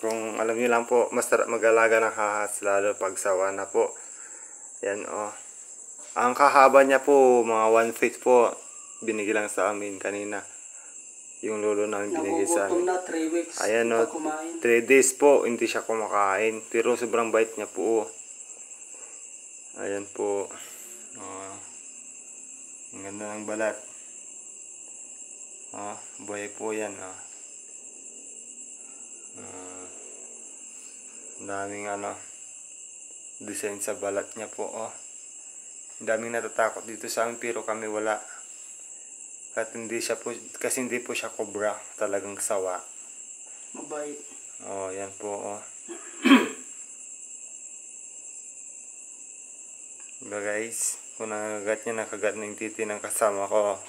Kung alam niyo lang po, masarap mag-alaga ng hahas lalo pag sawa na po. Yan oh. Ang kahaba niya po, mga 1 feet po. Binigay lang sa amin kanina. Yung lolo namin binigay sa amin. na 3 weeks. Ayan o, pa kumain. 3 days po, hindi siya kumakain. Pero sobrang bait niya po. oh. Ayan po. Oh. Ang ganda ng balat. Oh, buhay po yan. Oh. Ah. Daming ano, design sa balat niya po. Oh. Daming natatakot dito sa amin pero kami wala. At hindi siya po, kasi hindi po siya cobra. Talagang sawa. Mabait. Oh, yan po, oh. Diba guys, kung nakagat niya, nakagat na yung titi ng kasama ko.